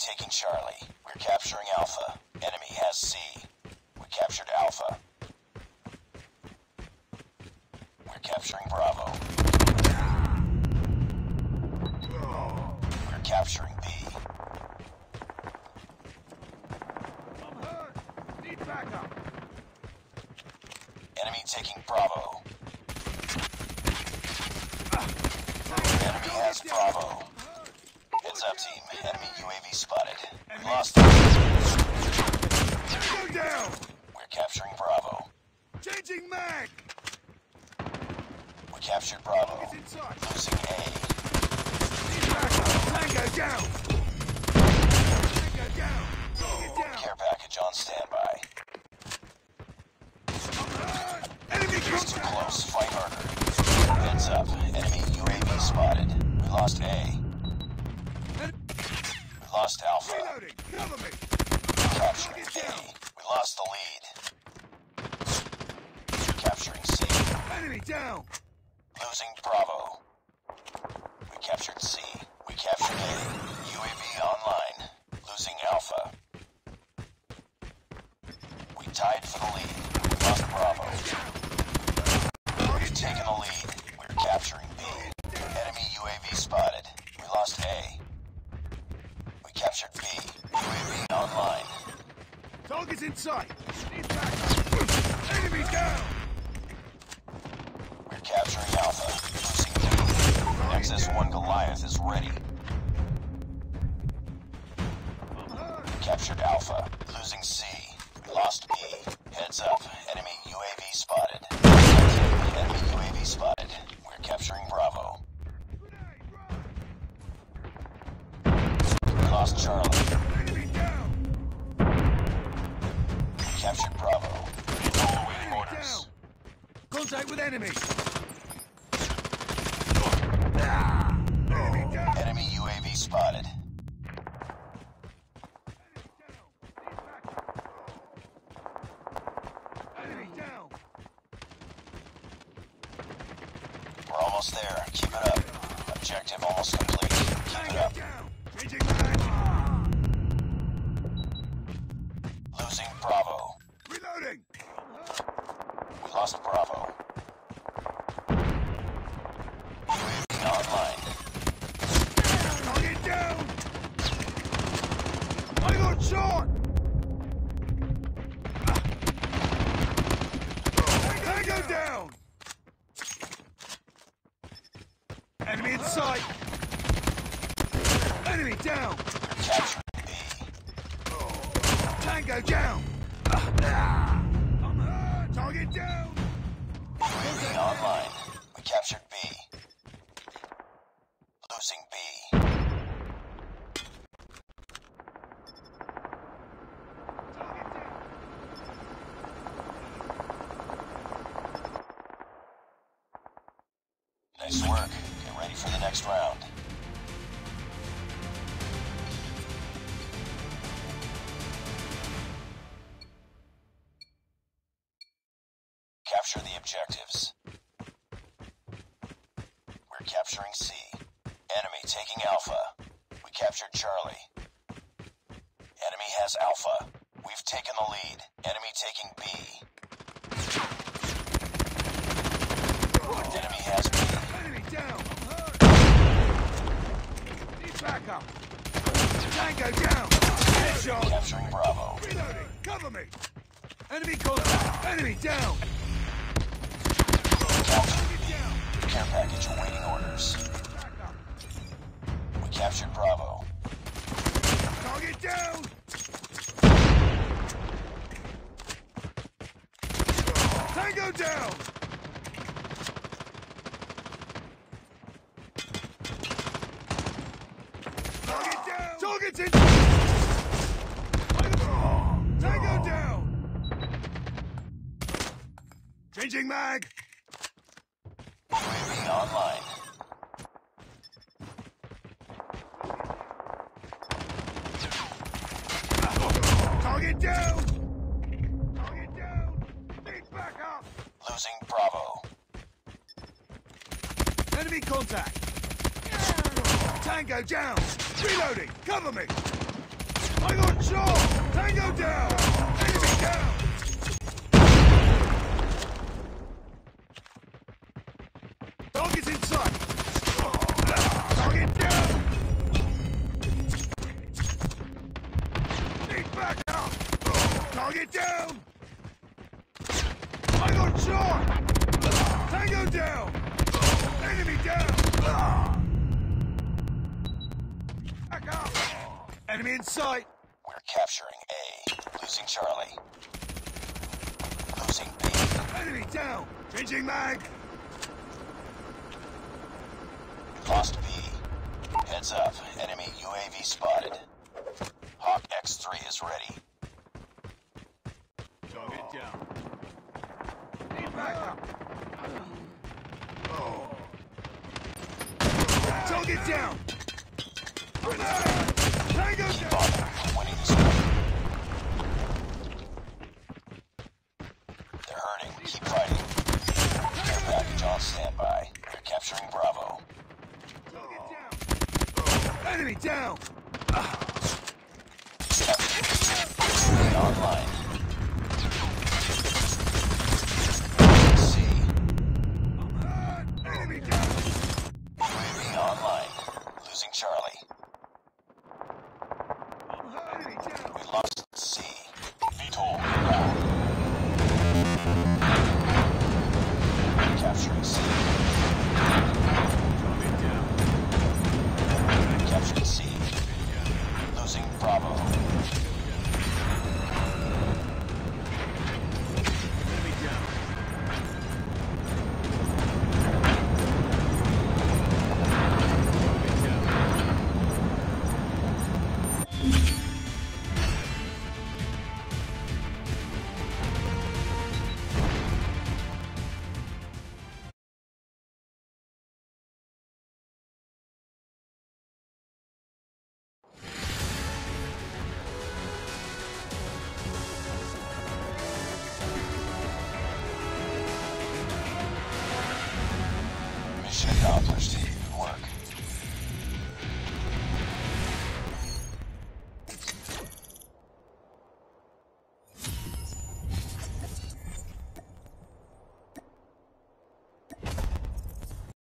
taking Charlie. We're capturing Alpha. Enemy has C. We captured Alpha. We're capturing Bravo. We're capturing B. I'm hurt. Need backup. Enemy taking Bravo. Enemy has Bravo. Heads up, team. Enemy UAV spotted. Them. Go down. We're capturing Bravo. Changing mag. We captured Bravo. Losing A. Tango down. Tango down. Get down. Care package on standby. I'm hurt. Enemy It's too contact. close. Fight harder. Heads up. Enemy UAV spotted. We lost A. We lost Alpha. Reloading. Cover me. Capturing A. We lost the lead. Capturing C. Enemy down. Losing Bravo. We captured C. We captured A. UAV online. Losing Alpha. We tied for the lead. We lost Bravo. We've taken the lead. We're capturing B. Enemy UAV spotted. We lost A. We captured B. UAV online. Target's in sight. Need backup. Enemy down. We're capturing Alpha. Losing B. XS-1 Goliath is ready. Captured Alpha. Losing C. Objective almost complete. Keep it up. Tango down. Changing mag. Losing Bravo. Reloading. We lost Bravo. UAV online. Target down. I got shot. Tango down. Enemy in sight. Enemy down. We're capturing B. Tango down. I'm hurt. Target down. UAV online. We captured B. Losing B. Nice work. Get ready for the next round. Capture the objectives. We're capturing C. Enemy taking Alpha. We captured Charlie. Enemy has Alpha. We've taken the lead. Enemy taking B. Enemy has B. Enemy down. Need backup. Tango down. Headshot. Capturing Bravo. Reloading. Cover me. Enemy contact. Enemy down. Target's in. Tango down. Changing mag. UAV online. Target down. Target down. Need backup. Losing Bravo. Enemy contact. Tango down! Reloading! Cover me! I got shot! Tango down! Enemy down! Target's in sight! Target down! Need backup! Target down! I got shot! Tango down! Enemy down! Back up! Enemy in sight! We're capturing A. Losing Charlie. Losing B. Enemy down! Changing mag! Lost B. Heads up. Enemy UAV spotted. Hawk X-3 is ready. Target oh. down. Need backup! Oh. Target down! Grenade! Tango Keep down! accomplished.